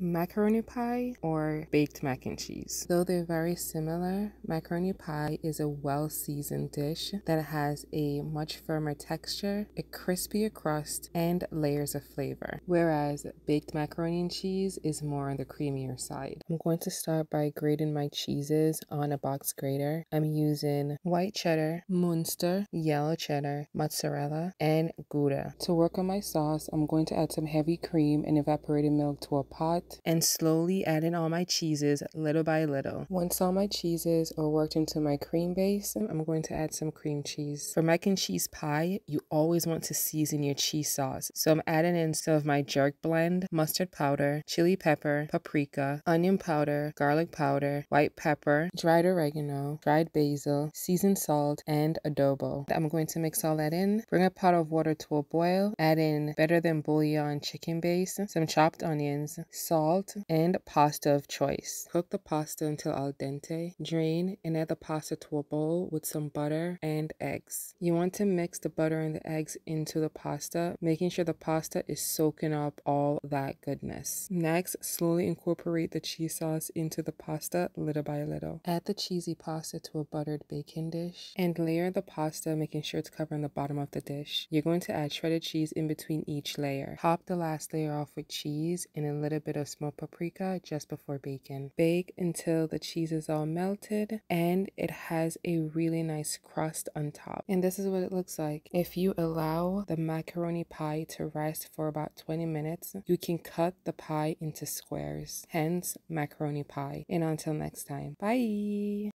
macaroni pie or baked mac and cheese. Though they're very similar, macaroni pie is a well seasoned dish that has a much firmer texture, a crispier crust, and layers of flavor. Whereas baked macaroni and cheese is more on the creamier side. I'm going to start by grating my cheeses on a box grater. I'm using white cheddar, Munster, yellow cheddar, mozzarella, and Gouda. To work on my sauce, I'm going to add some heavy cream and evaporated milk to a pot and slowly add in all my cheeses little by little. Once all my cheeses are worked into my cream base, I'm going to add some cream cheese. For mac and cheese pie, you always want to season your cheese sauce. So I'm adding in some of my jerk blend, mustard powder, chili pepper, paprika, onion powder, garlic powder, white pepper, dried oregano, dried basil, seasoned salt, and adobo. I'm going to mix all that in. Bring a pot of water to a boil. Add in better than bouillon chicken base, some chopped onions, salt, and pasta of choice. Cook the pasta until al dente. Drain and add the pasta to a bowl with some butter and eggs. You want to mix the butter and the eggs into the pasta, making sure the pasta is soaking up all that goodness. Next, slowly incorporate the cheese sauce into the pasta little by little. Add the cheesy pasta to a buttered baking dish and layer the pasta, making sure it's covering the bottom of the dish. You're going to add shredded cheese in between each layer. Top the last layer off with cheese and a little bit of smoked paprika just before baking. Bake until the cheese is all melted and it has a really nice crust on top. And this is what it looks like. If you allow the macaroni pie to rest for about 20 minutes, you can cut the pie into squares, hence macaroni pie. And until next time, bye!